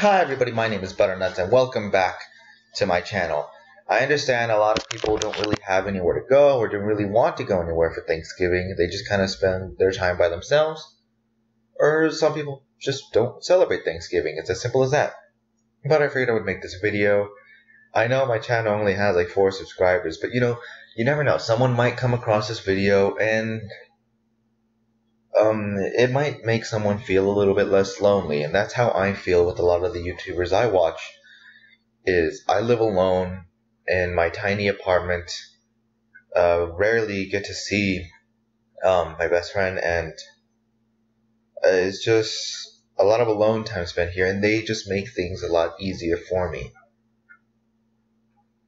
Hi everybody, my name is Butternuts and welcome back to my channel. I understand a lot of people don't really have anywhere to go or don't really want to go anywhere for Thanksgiving. They just kind of spend their time by themselves. Or some people just don't celebrate Thanksgiving. It's as simple as that. But I figured I would make this video. I know my channel only has like four subscribers, but you know, you never know. Someone might come across this video and um, it might make someone feel a little bit less lonely, and that's how I feel with a lot of the YouTubers I watch. Is I live alone in my tiny apartment, uh, rarely get to see um, my best friend, and it's just a lot of alone time spent here, and they just make things a lot easier for me.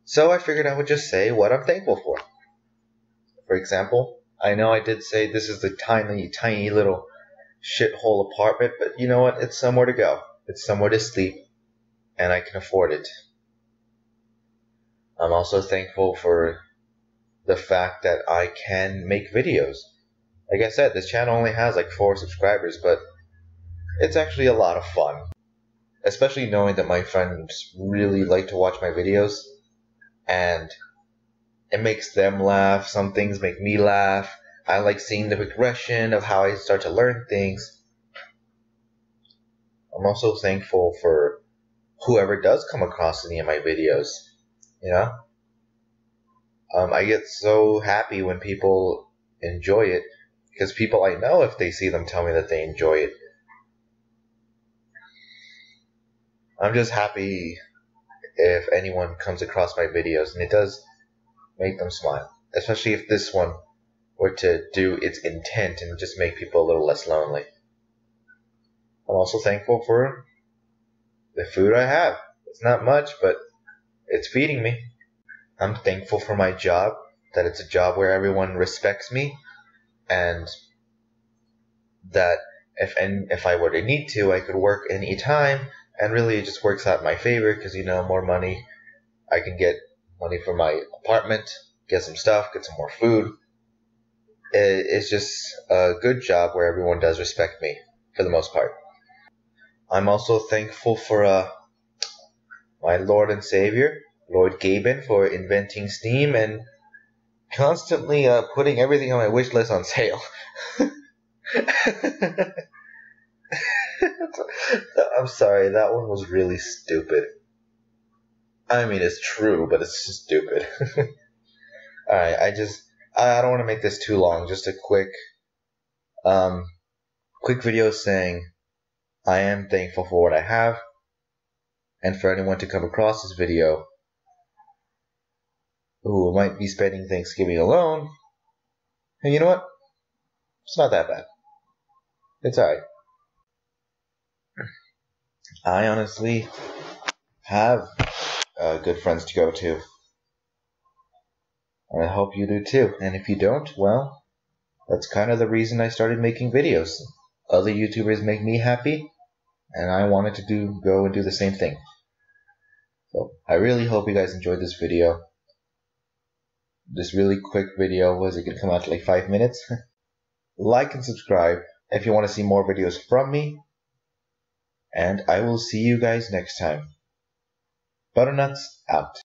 So I figured I would just say what I'm thankful for. For example, I know I did say this is the tiny, tiny little shithole apartment, but you know what? It's somewhere to go. It's somewhere to sleep, and I can afford it. I'm also thankful for the fact that I can make videos. Like I said, this channel only has like four subscribers, but it's actually a lot of fun. Especially knowing that my friends really like to watch my videos, and it makes them laugh. Some things make me laugh. I like seeing the progression of how I start to learn things. I'm also thankful for whoever does come across any of my videos. You know? Um, I get so happy when people enjoy it because people I know, if they see them, tell me that they enjoy it. I'm just happy if anyone comes across my videos, and it does make them smile. Especially if this one were to do its intent and just make people a little less lonely. I'm also thankful for the food I have. It's not much, but it's feeding me. I'm thankful for my job, that it's a job where everyone respects me, and that if and if I were to need to, I could work any time, and really it just works out in my favor because you know more money, I can get money for my apartment, get some stuff, get some more food. It's just a good job where everyone does respect me for the most part. I'm also thankful for uh, my Lord and Savior, Lord Gaben, for inventing Steam and constantly uh, putting everything on my wish list on sale. I'm sorry, that one was really stupid. I mean, it's true, but it's just stupid. Alright, I just, I don't want to make this too long. Just a quick, um, quick video saying I am thankful for what I have, and for anyone to come across this video who might be spending Thanksgiving alone. And you know what? It's not that bad. It's alright. I honestly have uh, good friends to go to. And I hope you do too. And if you don't, well, that's kind of the reason I started making videos. Other YouTubers make me happy, and I wanted to do go and do the same thing. So I really hope you guys enjoyed this video. This really quick video was it gonna come out like five minutes? like and subscribe if you want to see more videos from me. And I will see you guys next time. Butternuts out.